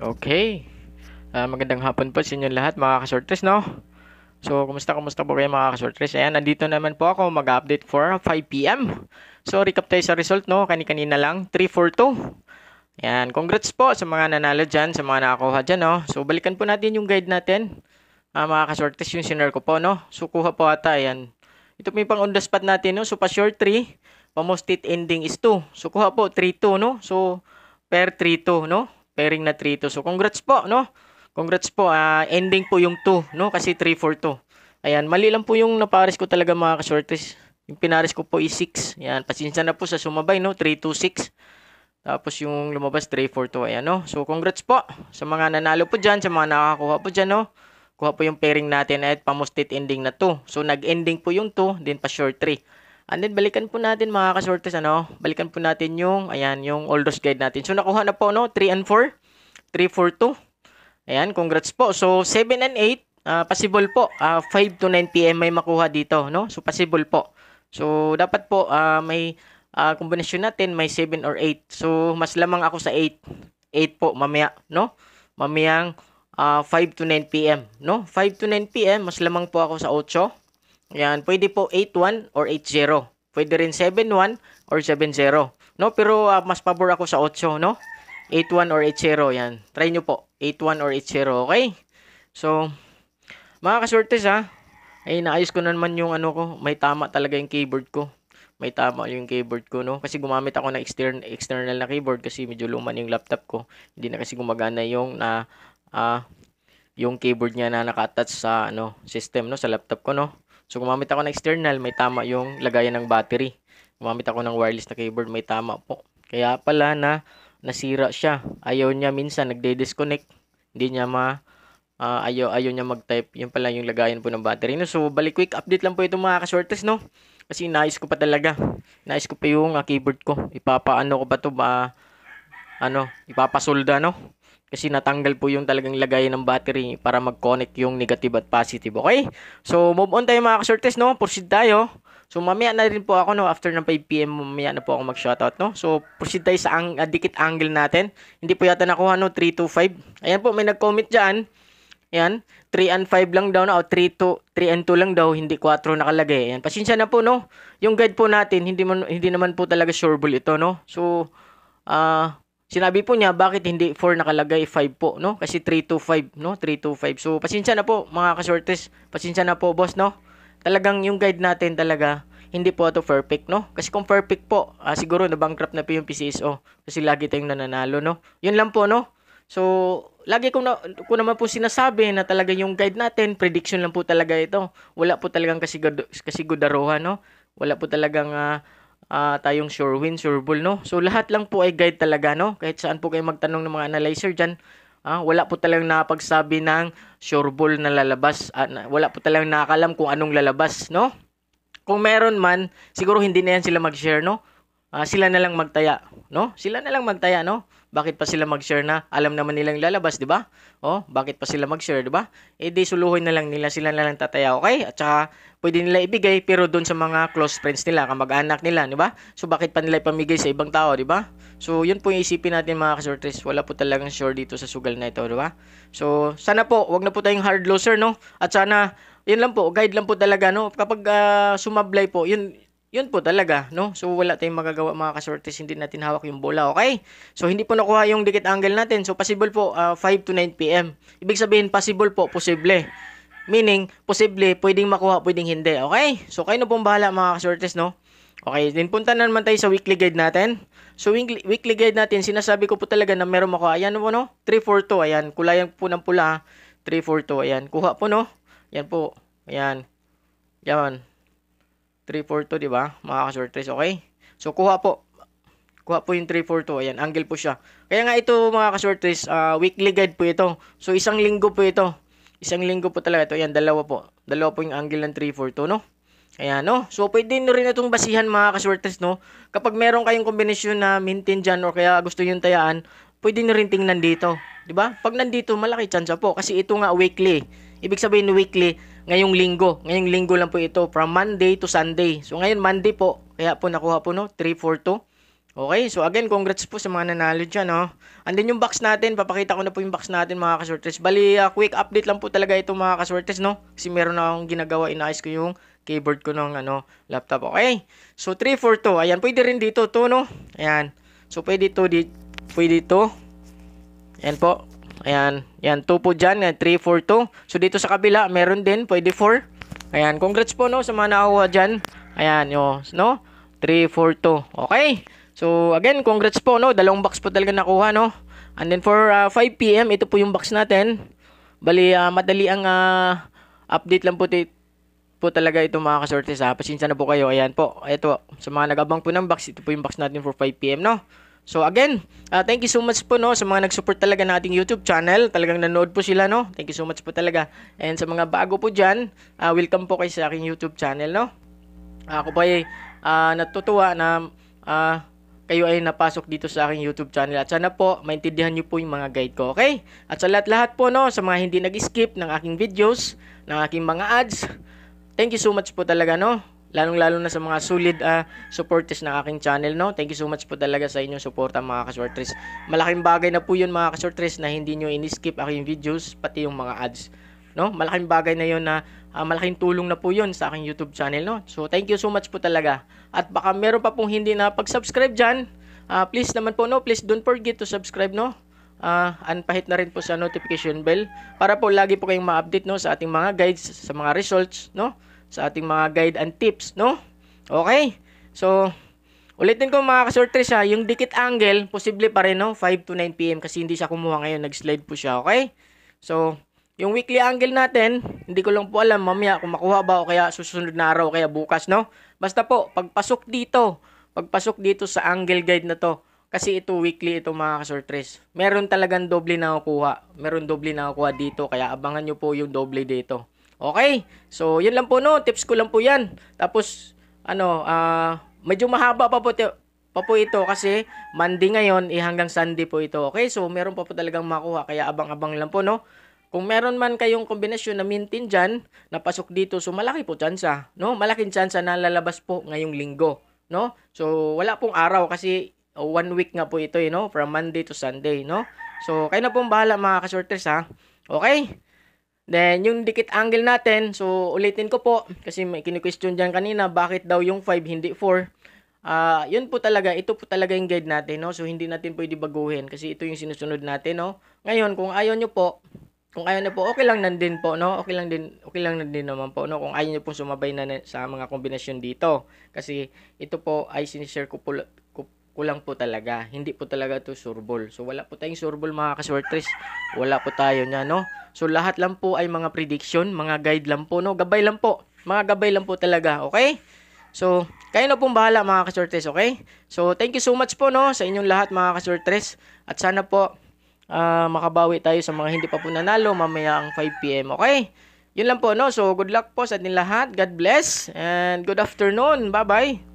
Okay. Ah, magandang hapon po sa inyo lahat mga kasortres, no? So, kumusta, kumusta po kayo mga kasortres? Ayan, nandito naman po ako mag-update for 5pm. So, recap tayo sa result, no? Kani-kanina lang, 342. Ayan, congrats po sa mga nanalo dyan, sa mga nakakuha dyan, no? So, balikan po natin yung guide natin. Ah, mga kasortres, yung sinare ko po, no? So, kuha po ata, ayan. Ito po yung pang on the spot natin, no? So, pa short 3, pa most it ending is 2. So, kuha po, 3-2, no? So, pair 3-2, no? Pairing na 3-2. So, congrats po, no? Congrats po. ah ending po yung 2, no? Kasi 3-4-2. Ayan, mali lang po yung napares ko talaga mga kasortes. Yung pinares ko po is 6. Ayan, pasensya na po sa sumabay, no? 3-2-6. Tapos yung lumabas 3-4-2. Ayan, no? So, congrats po sa mga nanalo po dyan, sa mga nakakakuha po dyan, no? Kuha po yung pairing natin at pamustit ending na 2. So, nag-ending po yung 2, din pa short 3. And then, balikan po natin mga kasortes, ano? Balikan po natin yung, ayan, yung Oldos guide natin. So, nakuha na po, no? 3 and 4. 3, 4, 2. Ayan, congrats po. So, 7 and 8, uh, possible po. Uh, 5 to 9 p.m. may makuha dito, no? So, possible po. So, dapat po uh, may uh, kombinasyon natin, may 7 or 8. So, mas lamang ako sa 8. 8 po, mamaya, no? Mamayang uh, 5 to 9 p.m., no? 5 to 9 p.m., mas lamang po ako sa 8. Ayan, pwede po 8-1 or 8-0. Pwede rin 7-1 or 7-0. No? Pero uh, mas pabor ako sa 8, no? 81 or 80. Yan. Try nyo po. 81 or 80. Okay? So, mga kasortes ha. Ay, naayos ko na naman yung ano ko. May tama talaga yung keyboard ko. May tama yung keyboard ko, no? Kasi gumamit ako ng external, external na keyboard kasi medyo luman yung laptop ko. Hindi na kasi gumagana yung na uh, yung keyboard niya na naka-attach sa ano system no sa laptop ko no. So gumamit ako ng external, may tama yung lagayan ng battery. Gumamit ako ng wireless na keyboard, may tama po. Kaya pala na nasira siya. Ayaw niya minsan nagde-disconnect. Hindi niya ma uh, ayaw ayaw niya mag-type. Yun pala yung lagayan po ng battery. No? So balik quick update lang po ito mga kasortes no. Kasi nais ko pa talaga. Nais ko pa yung uh, keyboard ko. Ipapaano ko pa to ba ano, ipapasolda no. Kasi natanggal po yung talagang lagayan ng battery para mag-connect yung negative at positive. Okay? So, move on tayo mga kasortes, no? Proceed tayo. So mamaya na rin po ako no after ng 5 PM mamaya na po ako mag-shoutout no. So proceed tayo sa ang uh, dikit angle natin. Hindi po yata nakuha no 325. Ayan po may nag-comment diyan. Yan, 3 and 5 lang daw na o 3 to 3 and 2 lang daw, hindi 4 nakalagay. Ayan, pasensya na po no. Yung guide po natin hindi man hindi naman po talaga sureable ito no. So ah uh, Sinabi po niya bakit hindi 4 nakalagay 5 po, no? Kasi 3 to 5, no? 3 to 5. So pasensya na po mga kasortes. Pasensya na po boss, no? talagang yung guide natin talaga, hindi po ito perfect, no? Kasi kung perfect po, uh, siguro na bankrupt na po yung PCSO. Kasi lagi tayong nananalo, no? Yun lang po, no? So, lagi ko, na, ko naman po sinasabi na talaga yung guide natin, prediction lang po talaga ito. Wala po talagang kasigud, kasigudaruhan, no? Wala po talagang uh, uh, tayong sure win, sure bull, no? So, lahat lang po ay guide talaga, no? Kahit saan po kayo magtanong ng mga analyzer dyan, Ah, wala po talagang nakapagsabi ng sure ball na lalabas. Ah, wala po talagang nakakalam kung anong lalabas, no? Kung meron man, siguro hindi na yan sila mag-share, no? Ah, sila na lang magtaya, no? Sila na lang magtaya, no? Bakit pa sila mag-share na? Alam naman nilang lalabas, di ba? Oh, bakit pa sila mag-share, di ba? Eh di suluhin na lang nila, sila na lang tataya, okay? At saka pwede nila ibigay pero doon sa mga close friends nila, kamag-anak nila, di ba? So bakit pa nila ipamigay sa ibang tao, di ba? So yun po yung isipin natin mga kasortres, wala po talagang sure dito sa sugal na ito, di ba? So sana po, wag na po tayong hard loser, no? At sana yun lang po, guide lang po talaga, no? Kapag uh, sumablay po, yun yun po talaga, no? So, wala tayong magagawa mga kasortes, hindi natin hawak yung bola, okay? So, hindi po nakuha yung dikit angle natin. So, possible po, uh, ah, 5 to 9 p.m. Ibig sabihin, possible po, posible. Meaning, posible, pwedeng makuha, pwedeng hindi. Okay? So, kayo na pong bahala mga kasortes, no? Okay, din punta na naman tayo sa weekly guide natin. So, weekly, weekly guide natin, sinasabi ko po talaga na meron makuha. Ayan po, no? 342, ayan. Kulayan po ng pula, 342, ayan. Kuha po, no? Ayan po. Ayan. Yan. 342, di ba? Mga kasortes, okay? So, kuha po. Kuha po yung 342. Ayan, angle po siya. Kaya nga ito, mga kasortes, uh, weekly guide po ito. So, isang linggo po ito. Isang linggo po talaga ito. Ayan, dalawa po. Dalawa po yung angle ng 342, no? Ayan, no? So, pwede nyo rin itong basihan, mga kaswertes, no? Kapag meron kayong kombinasyon na maintain dyan or kaya gusto nyo tayaan, pwede nyo rin tingnan dito. Di ba? Pag nandito, malaki chance po. Kasi ito nga weekly. Ibig sabihin weekly, ngayong linggo. Ngayong linggo lang po ito. From Monday to Sunday. So, ngayon Monday po. Kaya po nakuha po, no? 342. Okay, so again, congrats po sa mga nanalo dyan, no? And then yung box natin, papakita ko na po yung box natin mga kasortes. Bali, uh, quick update lang po talaga ito mga kasortes, no? Kasi meron na akong ginagawa, inaayos ko yung keyboard ko ng ano, laptop. Okay, so 342, ayan, pwede rin dito to, no? Ayan, so pwede to, di, pwede to. Ayan po, ayan, ayan, 2 po dyan, 342. So dito sa kabila, meron din, pwede 4. Ayan, congrats po, no, sa mga nakakuha dyan. Ayan, yo, no? 342, okay? So, again, congrats po, no? Dalawang box po talaga nakuha, no? And then for uh, 5 p.m., ito po yung box natin. Bali, uh, madali ang uh, update lang po, po talaga ito mga kasortes, ha? Pasensya na po kayo. Ayan po, ito. Sa mga nagabang po ng box, ito po yung box natin for 5 p.m., no? So again, uh, thank you so much po no sa mga nag-support talaga ng ating YouTube channel. Talagang nanood po sila no. Thank you so much po talaga. And sa mga bago po diyan, uh, welcome po kayo sa aking YouTube channel no. Uh, ako po ay uh, natutuwa na uh, kayo ay napasok dito sa aking YouTube channel. At sana po, maintindihan nyo po yung mga guide ko, okay? At sa lahat-lahat po, no, sa mga hindi nag-skip ng aking videos, ng aking mga ads, thank you so much po talaga, no? Lalong-lalo na sa mga solid uh, supporters ng aking channel, no? Thank you so much po talaga sa inyong suporta, mga kasortres. Malaking bagay na po yun, mga kasortres, na hindi nyo in-skip aking videos, pati yung mga ads. No? Malaking bagay na yun na uh, malaking tulong na po yun sa aking YouTube channel. No? So, thank you so much po talaga. At baka meron pa pong hindi na pag-subscribe dyan, uh, please naman po, no? Please don't forget to subscribe, no? Uh, anpahit na rin po sa notification bell para po lagi po kayong ma-update no sa ating mga guides sa mga results no sa ating mga guide and tips no okay so ulitin ko mga kasortres ha yung dikit angle posible pa rin no 5 to 9 pm kasi hindi siya kumuha ngayon nag-slide po siya okay so yung weekly angle natin, hindi ko lang po alam mamaya kung makuha ba o kaya susunod na araw kaya bukas, no? Basta po, pagpasok dito, pagpasok dito sa angle guide na to, kasi ito weekly ito mga kasortres. Meron talagang doble na kukuha. Meron doble na kukuha dito, kaya abangan nyo po yung doble dito. Okay? So, yun lang po no, tips ko lang po yan. Tapos, ano, uh, medyo mahaba pa po, pa po ito kasi Monday ngayon eh, hanggang Sunday po ito. Okay? So, meron pa po talagang makuha kaya abang-abang lang po no. Kung meron man kayong kombinasyon na mintin dyan, na pasok dito, so malaki po tsansa, no? Malaking tsansa na lalabas po ngayong linggo, no? So, wala pong araw kasi oh, one week nga po ito, eh, know, from Monday to Sunday, no? So, kayo na pong bahala mga kasorters, ha? Okay? Then, yung dikit angle natin, so ulitin ko po, kasi may kini-question dyan kanina, bakit daw yung 5 hindi 4? Ah, uh, yun po talaga, ito po talaga yung guide natin, no? So, hindi natin pwede baguhin kasi ito yung sinusunod natin, no? Ngayon, kung ayaw nyo po, kung ayaw niyo po, okay lang nandin po, no? Okay lang din, okay lang din naman po, no? Kung ayaw niyo po sumabay na sa mga kombinasyon dito. Kasi ito po ay sinishare ko po, ko, ko lang po talaga. Hindi po talaga to surbol. So wala po tayong surbol mga kaswertres. Wala po tayo niya, no? So lahat lang po ay mga prediction, mga guide lang po, no? Gabay lang po. Mga gabay lang po talaga, okay? So, kayo na pong bahala mga kaswertres, okay? So, thank you so much po, no? Sa inyong lahat mga kaswertres. At sana po, uh, makabawi tayo sa mga hindi pa po nanalo mamaya ang 5pm. Okay? Yun lang po, no? So, good luck po sa ating lahat. God bless. And good afternoon. Bye-bye.